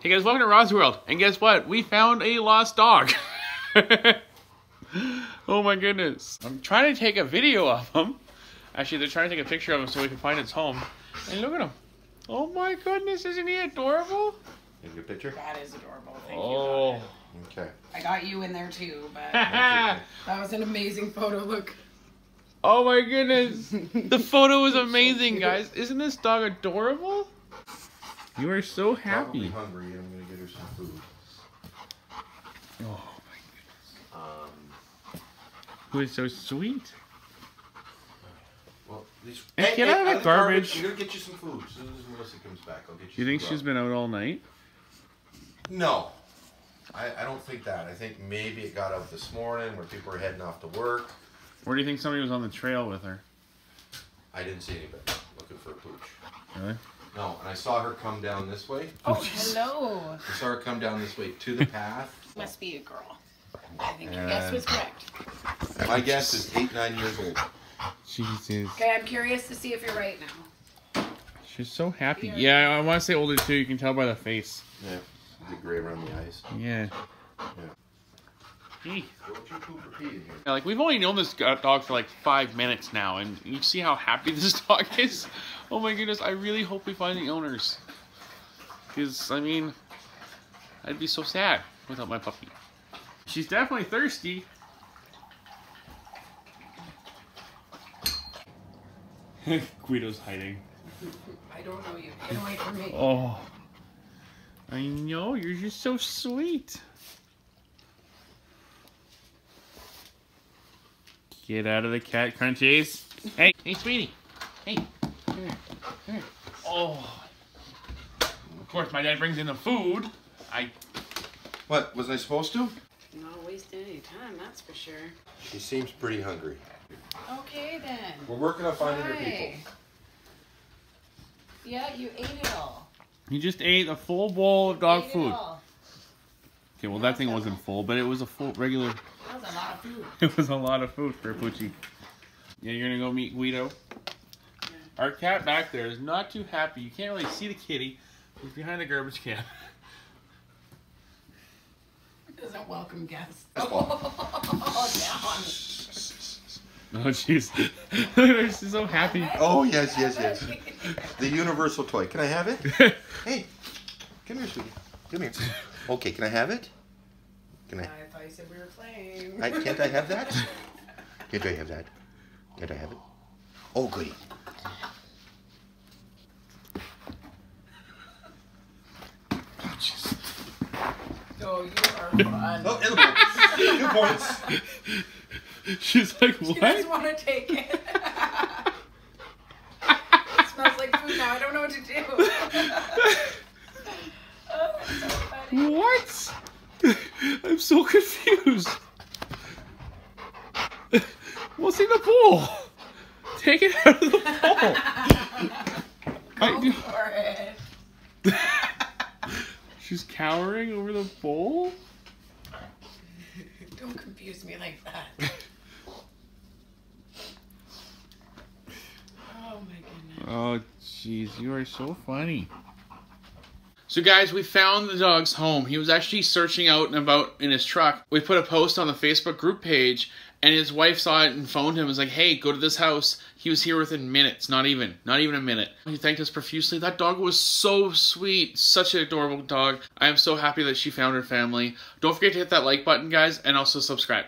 Hey guys, welcome to Rod's World. And guess what? We found a lost dog. oh my goodness. I'm trying to take a video of him. Actually, they're trying to take a picture of him so we can find its home. And look at him. Oh my goodness, isn't he adorable? Is your picture? That is adorable. Thank Oh. you. Okay. I got you in there too, but oh that was an amazing photo. Look. Oh my goodness. The photo is amazing, guys. Isn't this dog adorable? You are so happy. Probably hungry. I'm gonna get her some food. Oh, my goodness. Um. who is so sweet? Well, these. Hey, get out of the garbage. I'm gonna get you some food as soon as Melissa comes back. I'll get you. You think she's been out all night? No. I, I don't think that. I think maybe it got out this morning where people were heading off to work. Or do you think somebody was on the trail with her? I didn't see anybody looking for a pooch. Really? No, and I saw her come down this way. Oh, oh hello. I saw her come down this way to the path. Must be a girl. I think your guess was correct. My guess is eight, nine years old. Jesus. Okay, I'm curious to see if you're right now. She's so happy. Yeah. Yeah, I want to say older too. You can tell by the face. Yeah. The gray around the eyes. Yeah. Hey. Don't you pee. Yeah, Like we've only known this uh, dog for like five minutes now, and you see how happy this dog is. Oh my goodness! I really hope we find the owners, because I mean, I'd be so sad without my puppy. She's definitely thirsty. Guido's hiding. I don't know you. Get away from me. Oh, I know you're just so sweet. Get out of the cat crunchies. Hey, hey, sweetie. Hey, come here. Come here. Oh. Of course, my dad brings in the food. I. What? Wasn't I supposed to? Not wasting any time, that's for sure. She seems pretty hungry. Okay then. We're working on finding her Hi. people. Yeah, you ate it all. You just ate a full bowl of dog Ate it food. All. Okay, well that thing wasn't full, but it was a full regular. That was a lot of food. It was a lot of food for a Poochie. Yeah, you're gonna go meet Guido. Our cat back there is not too happy. You can't really see the kitty. He's behind the garbage can. Doesn't welcome guests. That's all. Oh, down. Oh jeez. They're so happy. Oh, yes, yes, yes. The universal toy. Can I have it? Hey, come here, sweetie. Come here. Okay, can I have it? Can I? I thought you said we were playing. I can't I have that? Can't I have that? Can't I have it? Oh, goody. Oh, you are fun. Oh, edible. Two points. She's like, what? You just what? want to take it. it smells like food now. I don't know what to do. What? I'm so confused. What's in the bowl? Take it out of the bowl. Go I- for it. She's cowering over the bowl? Don't confuse me like that. Oh my goodness. Oh, jeez, you are so funny. So, guys, we found the dog's home. He was actually searching out and about in his truck. We put a post on the Facebook group page, and his wife saw it and phoned him. and was like, "Hey, go to this house." He was here within minutes, not even, not even a minute. He thanked us profusely. That dog was so sweet, such an adorable dog. I am so happy that she found her family. Don't forget to hit that like button, guys, and also subscribe.